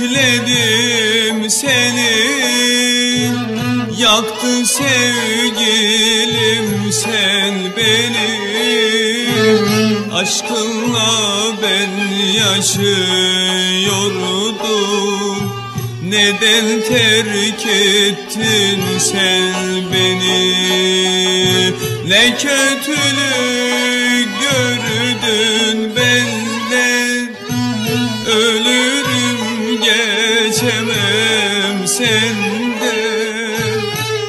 bekledim seni. Yaktın sevgilim sen beni. Aşkınla ben yaşıyordum. Neden terk ettin sen beni? Ne kötülük geçemem senden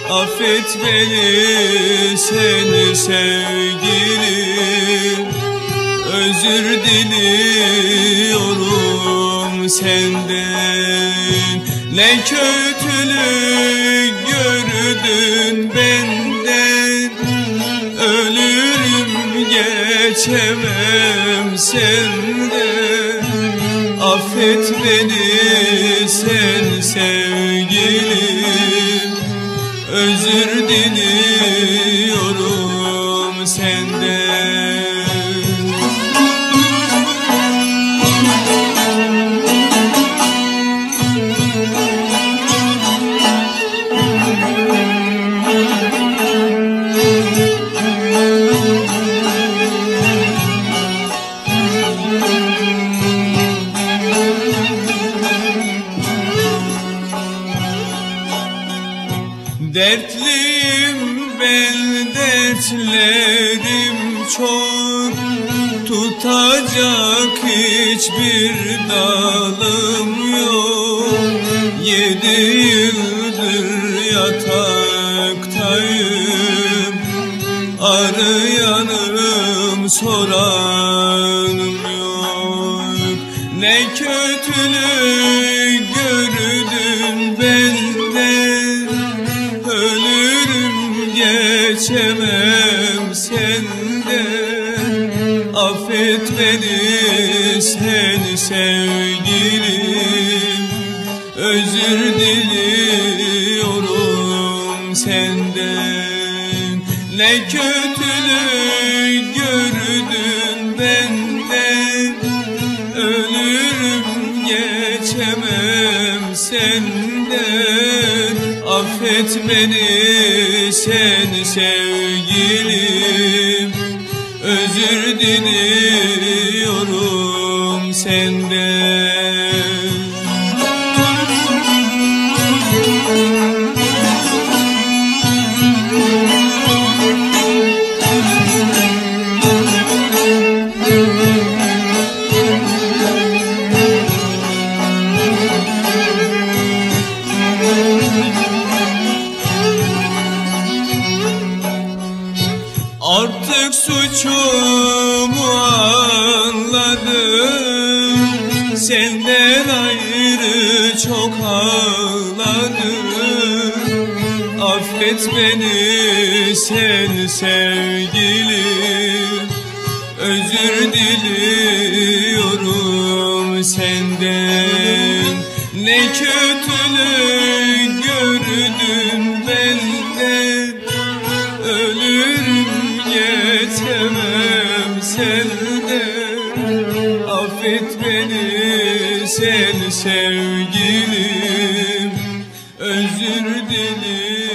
Affet beni seni sevgilim. Özür diliyorum senden. Ne kötülük gördün benden. Ölürüm geçemem senden Affet beni sen sevgilim. Özür diliyorum senden Dertliyim ben dertlerim çok. Tutacak hiçbir dalım yok. Yedi yıldır yataktayım. Arayanım soranım yok. Ne kötülük gördün benden geçemem senden. Affet beni sen sevgilim. Özür diliyorum senden. Ne kötülük gördün Affet beni sen sevgilim. Özür diliyorum senden suçumu anladım Senden ayrı çok ağladım. Affet beni sen sevgilim Özür diliyorum senden. Ne kötülük gördün yetemem senden Affet beni sen sevgilim. Özür dilerim